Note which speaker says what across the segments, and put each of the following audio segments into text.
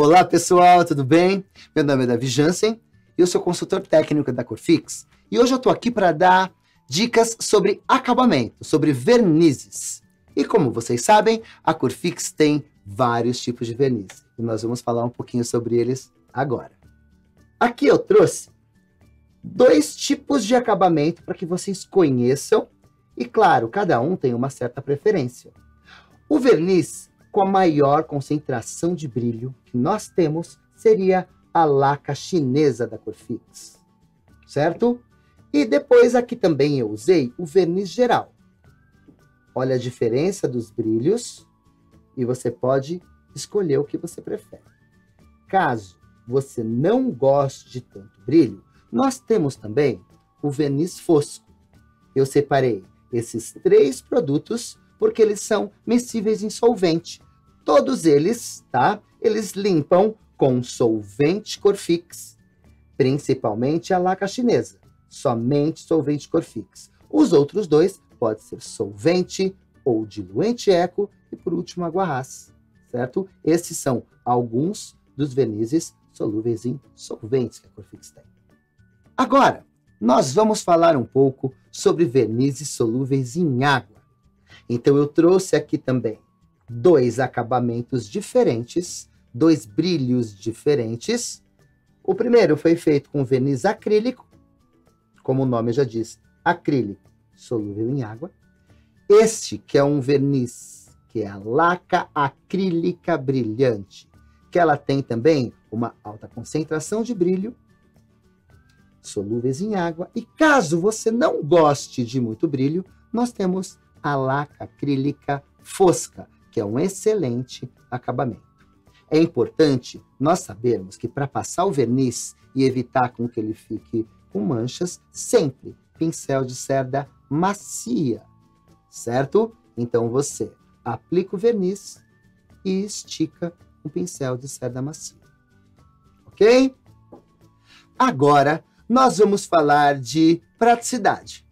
Speaker 1: Olá pessoal, tudo bem? Meu nome é Davi Jansen e eu sou consultor técnico da Corfix e hoje eu estou aqui para dar dicas sobre acabamento, sobre vernizes. E como vocês sabem, a Corfix tem vários tipos de verniz e nós vamos falar um pouquinho sobre eles agora. Aqui eu trouxe dois tipos de acabamento para que vocês conheçam e, claro, cada um tem uma certa preferência. O verniz com a maior concentração de brilho que nós temos seria a laca chinesa da Corfix, certo? E depois aqui também eu usei o verniz geral. Olha a diferença dos brilhos e você pode escolher o que você prefere. Caso você não goste de tanto brilho, nós temos também o verniz fosco. Eu separei esses três produtos porque eles são miscíveis em solvente. Todos eles, tá? Eles limpam com solvente Corfix, principalmente a laca chinesa, somente solvente Corfix. Os outros dois pode ser solvente ou diluente eco e por último água rasa, certo? Esses são alguns dos vernizes solúveis em solventes que a Corfix tem. Agora, nós vamos falar um pouco sobre vernizes solúveis em água. Então eu trouxe aqui também dois acabamentos diferentes, dois brilhos diferentes. O primeiro foi feito com verniz acrílico, como o nome já diz, acrílico, solúvel em água. Este que é um verniz, que é a laca acrílica brilhante, que ela tem também uma alta concentração de brilho solúveis em água. E caso você não goste de muito brilho, nós temos a laca acrílica fosca, é um excelente acabamento. É importante nós sabermos que para passar o verniz e evitar com que ele fique com manchas, sempre pincel de cerda macia, certo? Então você aplica o verniz e estica um pincel de cerda macia. Ok? Agora nós vamos falar de praticidade.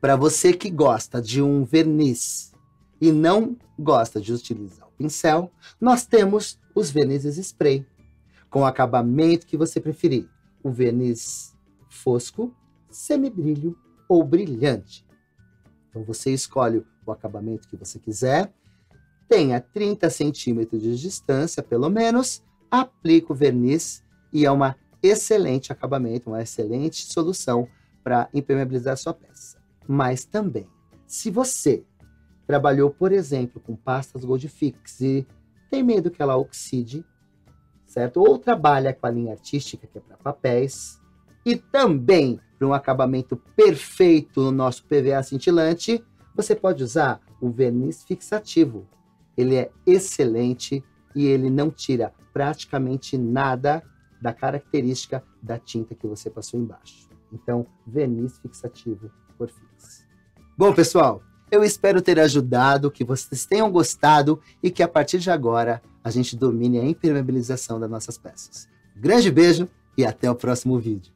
Speaker 1: Para você que gosta de um verniz e não gosta de utilizar o pincel, nós temos os vernizes spray, com o acabamento que você preferir. O verniz fosco, semibrilho ou brilhante. Então você escolhe o acabamento que você quiser, tenha 30 centímetros de distância, pelo menos, aplica o verniz e é uma excelente acabamento, uma excelente solução para impermeabilizar sua peça. Mas também, se você trabalhou, por exemplo, com pastas Gold Fix e tem medo que ela oxide, certo? Ou trabalha com a linha artística, que é para papéis, e também para um acabamento perfeito no nosso PVA cintilante, você pode usar o verniz fixativo. Ele é excelente e ele não tira praticamente nada da característica da tinta que você passou embaixo. Então, verniz fixativo por fix. Bom, pessoal, eu espero ter ajudado, que vocês tenham gostado e que a partir de agora a gente domine a impermeabilização das nossas peças. grande beijo e até o próximo vídeo.